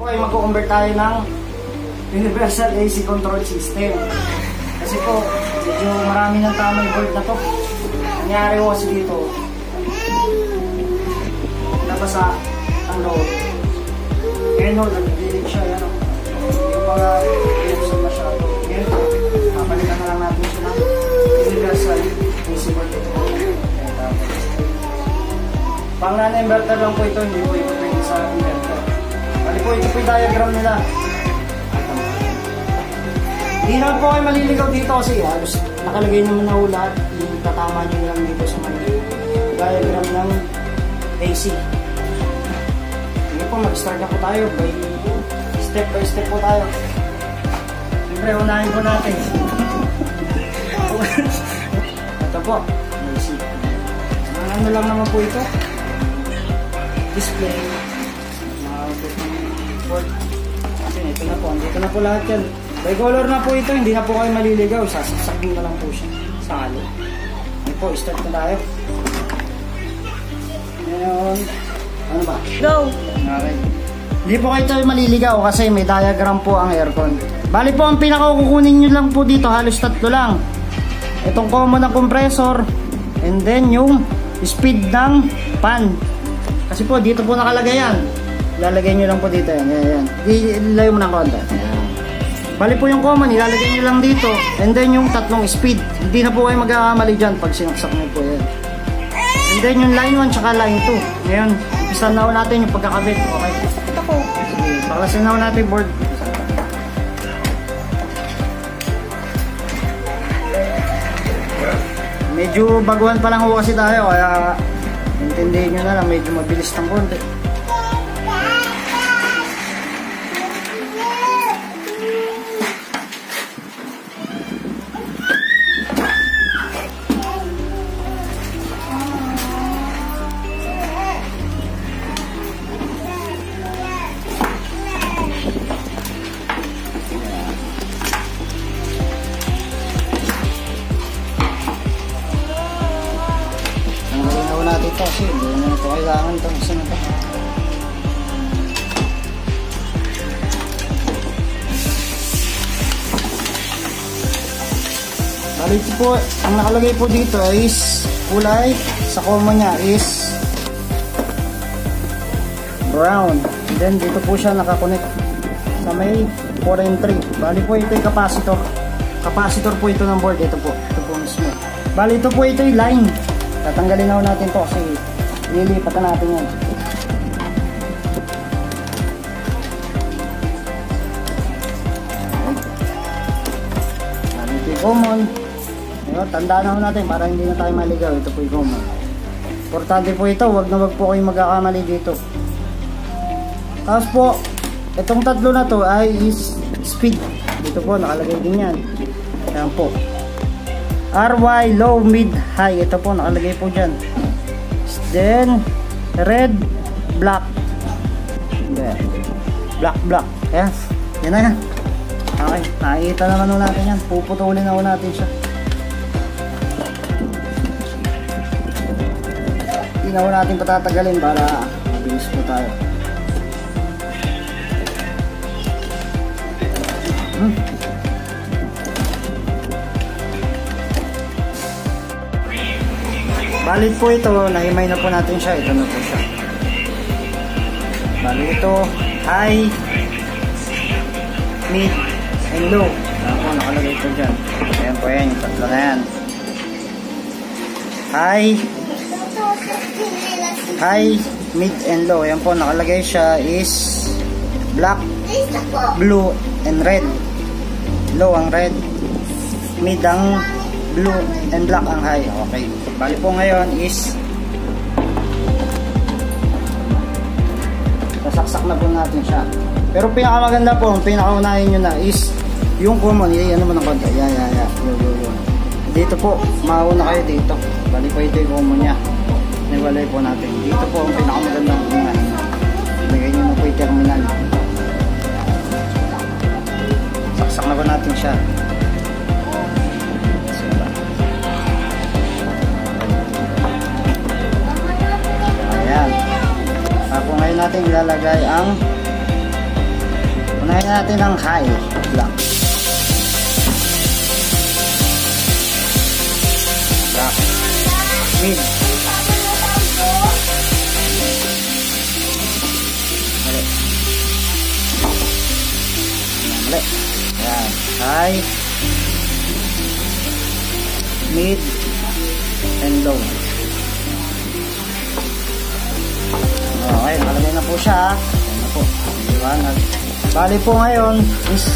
Po ay magko-convert tayo ng Universal AC Control System. Kasi po, medyo marami ng tamang board na to. Nangyari ko kasi dito, nabasa ang load. Ngayon ho, nag-delete siya, yan o. Hindi ko pa pinuksan masyado. Ngayon po, papalitan na lang natin siya ng Universal AC Control System. Pang non-inverter lang po ito, hindi po ito pwede sa inverter. Po, ito po yung diagram nila. Hindi naman po kayo maliligaw dito kasi halos nakalagay naman na lahat. Itatama nyo lang dito sa mga diagram ng AC. Sige po, mag-start na po tayo. By step by step po tayo. Siyempre, unahin po natin. ito po, AC. Ano lang naman po ito, display board kasi ito na po, andito na po lahat yan. By color na po ito, hindi na po kayo maliligaw. Sasaksak nyo na lang po siya. Sa halo. Ano po, start na tayo. Ngayon ano ba? Go! okay hindi po kayo tayo maliligaw kasi may diagram po ang aircon. Bali po ang pinakakukunin nyo lang po dito halos tatlo lang. Itong common na compressor and then yung speed ng fan kasi po, dito po nakalagay yan. Ilalagay nyo lang po dito yan. Yan, yan. Ilayo mo ng konti. Yan. Bali po yung common, ilalagay nyo lang dito. And then yung tatlong speed. Hindi na po kayo magkakamali dyan pag sinaksak nyo po yan. And then yung line 1 tsaka line 2. Ngayon, umpisa na natin yung pagkakabit. Okay. Ito po. Sige, paklasin na natin board. Medyo baguhan pa lang ho kasi tayo kaya intindihin nyo na lang medyo mabilis ng konti. Bali ito po, ang nakalagay po dito is kulay sa common niya is brown. Then dito po siya nakakonect sa may 4 and 3. Bali po ito yung capacitor. Capacitor po ito ng board. Ito po. Ito po mismo. Bali ito po ito yung line. Tatanggalin na natin to kasi lilipatan natin yan. Bali ito yung common. Ayun, tandaan na natin para hindi na tayo maligaw. Ito po yung common. Importante po ito. Huwag na wag po kayong magkakamali dito. Tapos po, itong tatlo na to ay is speed. Dito po, nakalagay din yan. Ayan po. RY, low, mid, high. Ito po, nakalagay po dyan. Then, red, black. There. Black, black. Ayan. Yan na yan. Okay, nakikita naman natin yan. Puputulin na natin siya. Hindi na natin patatagalin para mabilis po tayo. Hmm. Balit po ito, nahimay na po natin siya. Ito na po siya. Bali ito, high, mid, and low. Po, nakalagay po dyan. Ayan po yan, yung tatlo na yan. High, high, mid, and low. Ayan po, nakalagay siya is black, blue, and red. Low ang red, mid ang blue, and black ang high. Okay. Bali po ngayon is sasaksak na po natin siya. Pero pinakamaganda po, pinakaunahin nyo na is yung common. Iya, ano mo ng konti. Yeah, yeah, yeah. Yo, yo, yo. Dito po, mauna kayo dito. Bali po ito yung common niya. Niwalay po natin. Dito po ang pinakamagandang unahin. Lagay nyo na po yung terminal. Saksak na po natin siya. Ayan. Ako ngayon natin ilalagay ang Unahin natin ang high lang. Back. Mid. Mali. Mali. Ayan. High. Mid. And low. Okay, nakalagay na po siya. Ayan na po. Liwanag. Bali po ngayon is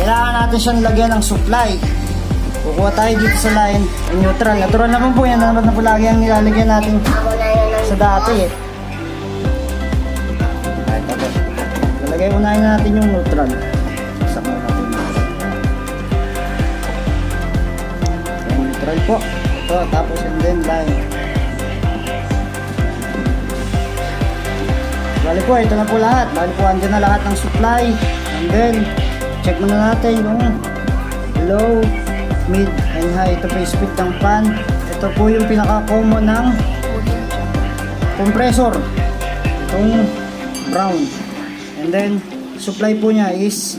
kailangan natin siyang lagyan ng supply. Kukuha tayo dito sa line in neutral. Natural naman po yan. Naman na po lagi ang nilalagyan natin sa dati eh. Lalagay unahin natin yung neutral. Saksak na natin Yung neutral po. Ito, tapos and then line. Bali po, ito na po lahat. Bali po, andyan na lahat ng supply. And then, check muna natin yung low, mid, high. Ito po yung speed ng fan. Ito po yung pinaka-common ng compressor. Itong brown. And then, supply po niya is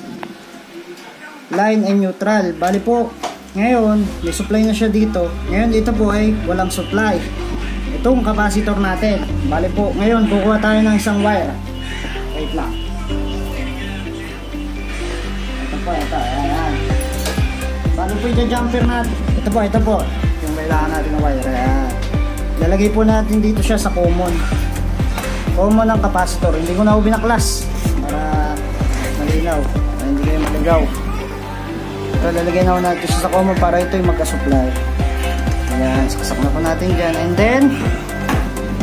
line and neutral. Bali po, ngayon, may supply na siya dito. Ngayon, dito po ay walang supply itong capacitor natin. Bali po, ngayon kukuha tayo ng isang wire. Wait lang. Ito po, ito. Ayan, ayan. Bali po yung jumper natin. Ito po, ito po. Yung kailangan natin ng wire. Ayan. Lalagay po natin dito siya sa common. Common ng capacitor. Hindi ko na po binaklas. Para malinaw. Para hindi kayo maligaw. Ito, lalagay na po natin siya sa common para ito yung magka-supply. Ayan, saksak na po natin dyan. And then,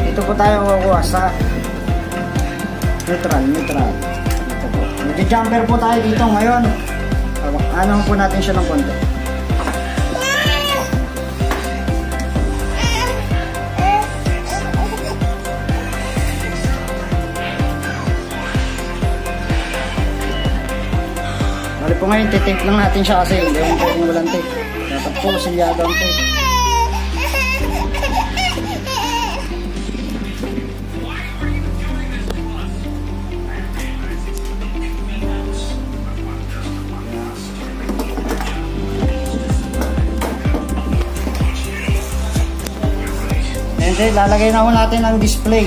ito po tayo kukuha sa neutral, neutral. Ito po. Nag-jumper po tayo dito ngayon. Ano po natin siya ng konti. Po ngayon, titape lang natin siya kasi hindi yung pwedeng walang tape. Dapat po, silyado ang tape. And then, lalagay na ho natin ang display.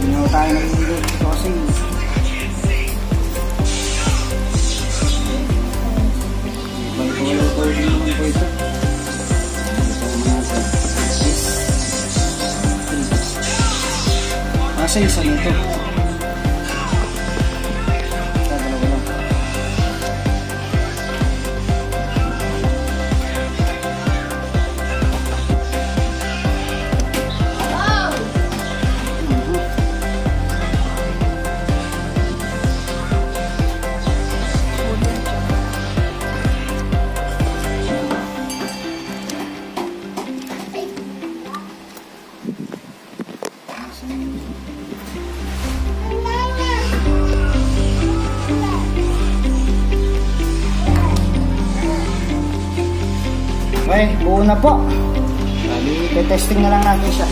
Hindi tayo nag-video kasi Balik Nasa isa. Sa Okay, buo na po. Bali, testing na lang natin siya.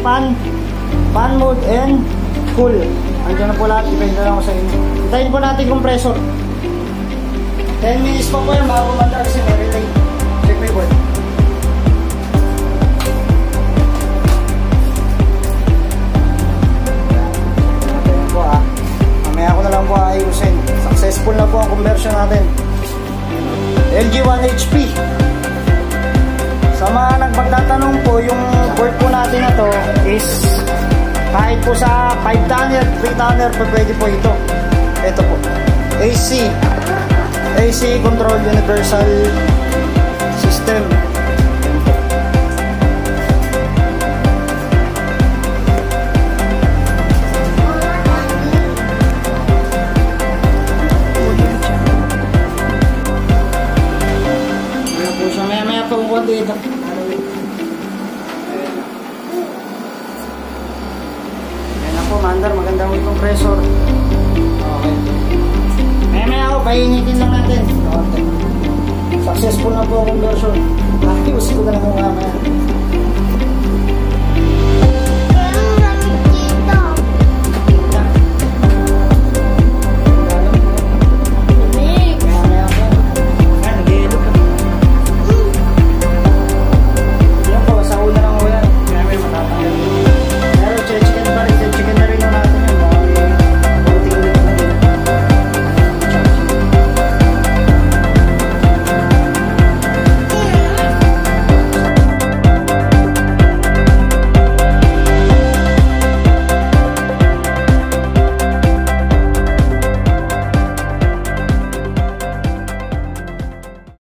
Fan. Fan mode and cool. Andiyan na po lahat. Depende lang ako sa inyo. Hintayin po natin compressor. 10 minutes pa po yan bago matag si Mary Lane. Check yung board. Po ah. Mamaya ko na lang po ayusin. Successful na po ang conversion natin. LG 1 HP. Sa mga nagpagtatanong po, kahit po sa 5 tonner, 3 tonner po pwede po ito. Ito po. AC. AC Control Universal System. Ayan po siya. Maya maya po po dito. Po ang conversion. Ayos ko na lang maya.